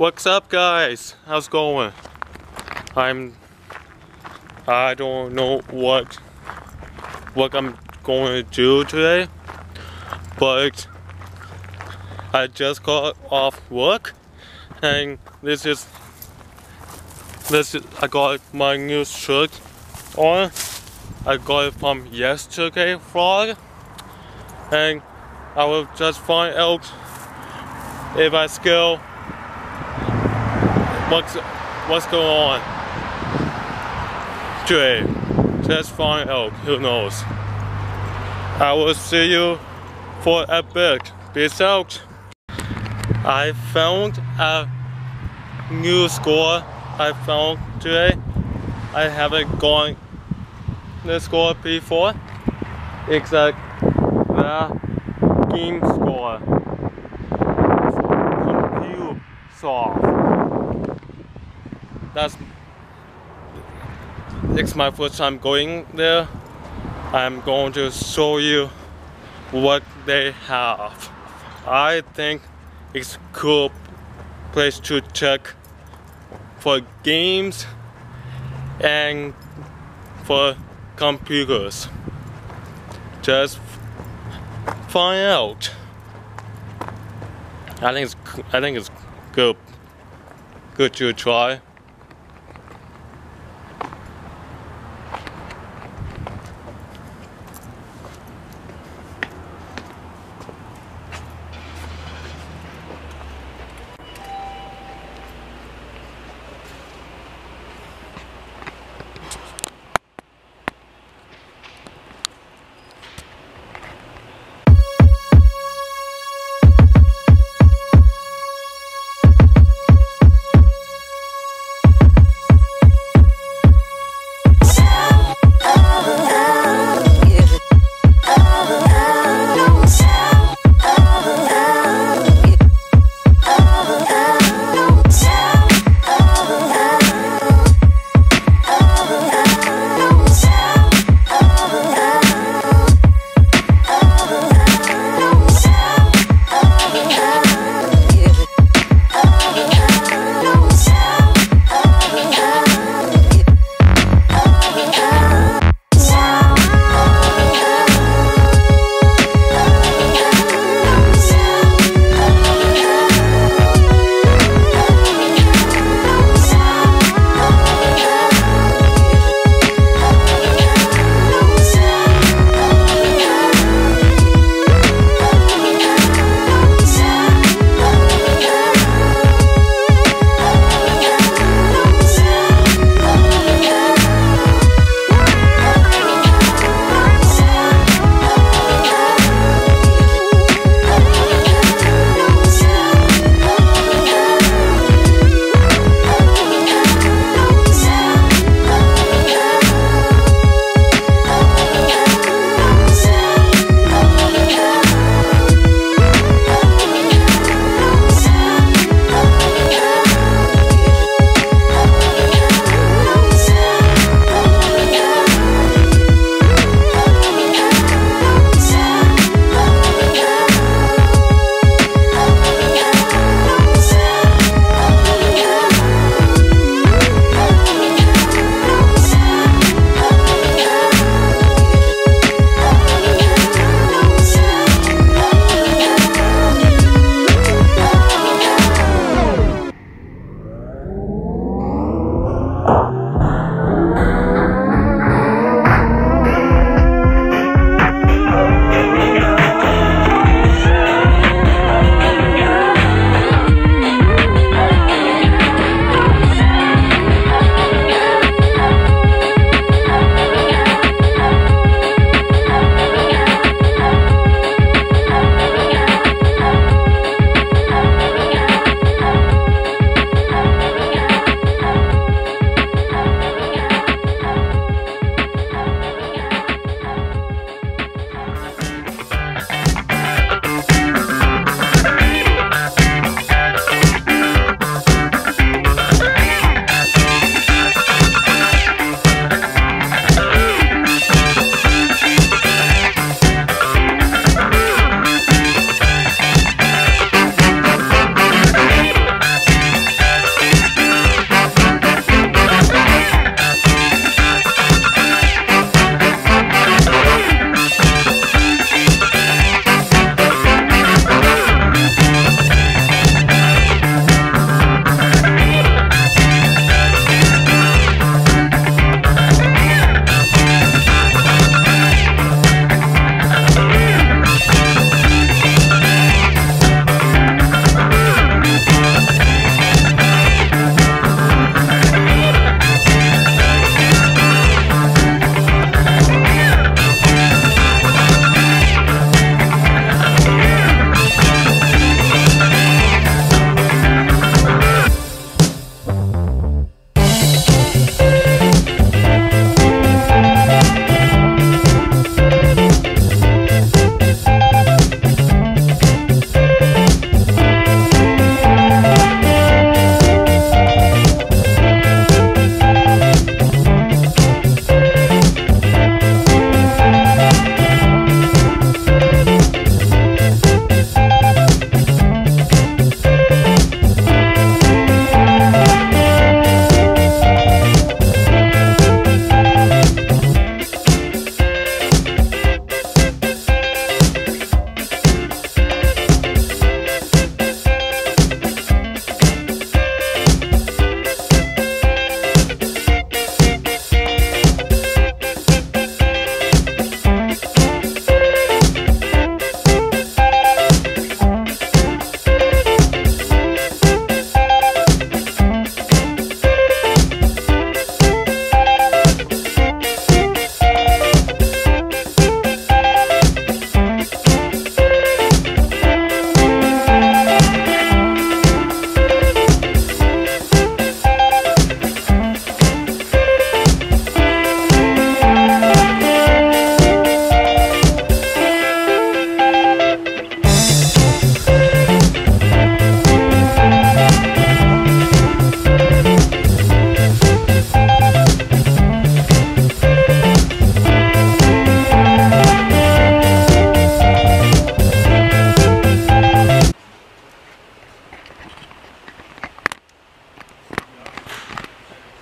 What's up guys? How's it going? I'm I don't know what what I'm going to do today but I just got off work and this is this is I got my new shirt on I got it from yesterday vlog and I will just find out if I still what's what's going on today. Just find out. Who knows? I will see you for a bit. Peace out. I found a new score I found today. I haven't gone the score before. It's a the game score. Compute soft. That's it's my first time going there. I'm going to show you what they have. I think it's cool place to check for games and for computers. Just find out. I think it's I think it's good good to try.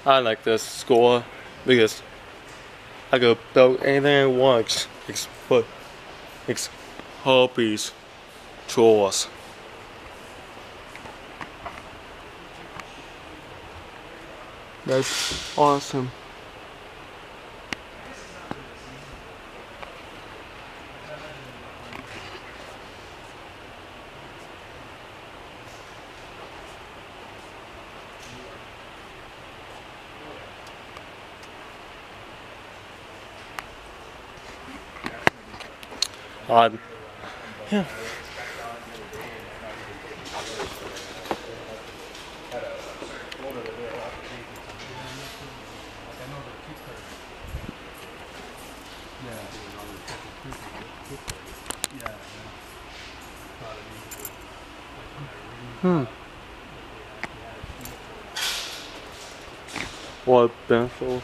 I like this score because I could build anything I want except ex hobbies, chores. That's awesome. Odd. Yeah. Hmm. What pencils?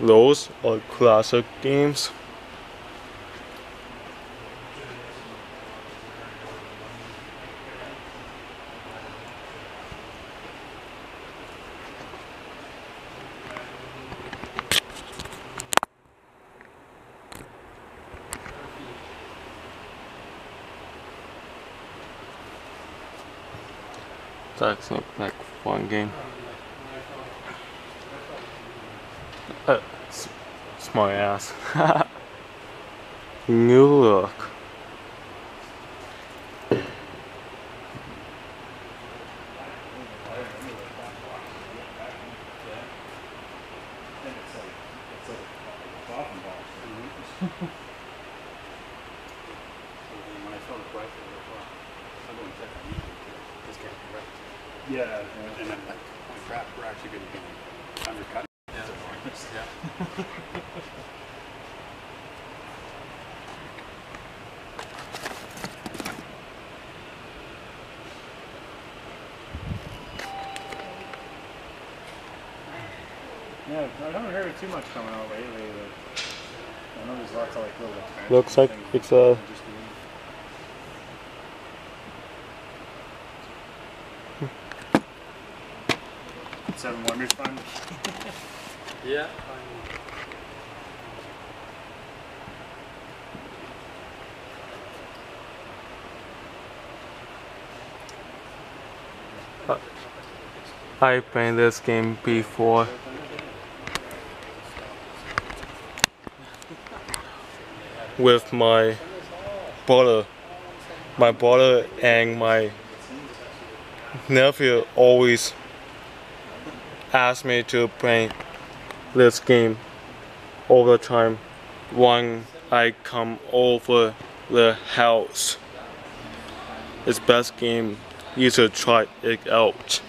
Those are classic games. That's not like fun game. Uh, smart ass. New look. Yeah, yeah. And then like, crap, we're actually going to be undercut. Yeah. yeah. Yeah, I haven't heard of too much coming out lately. But I know there's lots of like little Looks like it's a- uh, doing. Seven Wonders Fund. Yeah. I played this game before. With my brother. My brother and my nephew always ask me to play this game all the time when I come over the house. It's best game. You should try it out.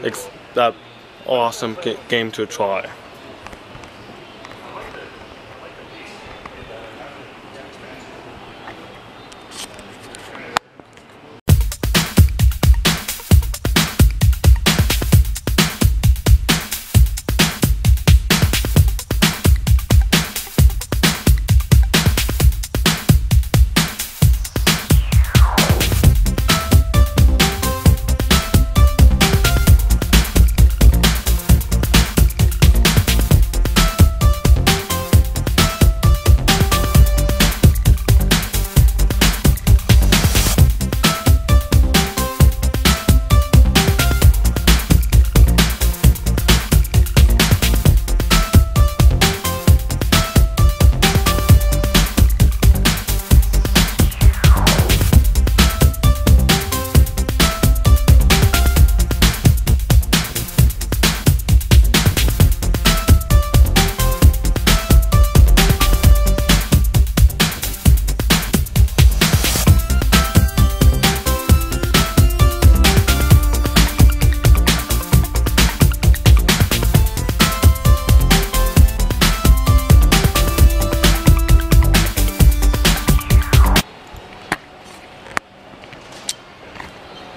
It's that awesome ga- game to try.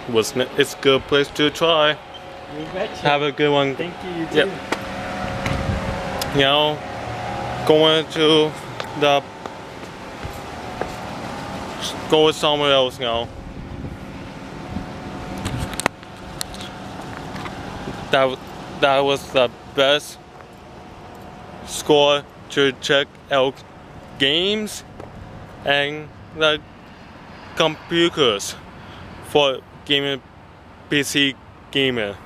Was it's a good place to try. You betcha. Have a good one. Thank you. You too. Yep. Now going to the go somewhere else. now. That that was the best score to check out games and the computers for gaming PC gamer.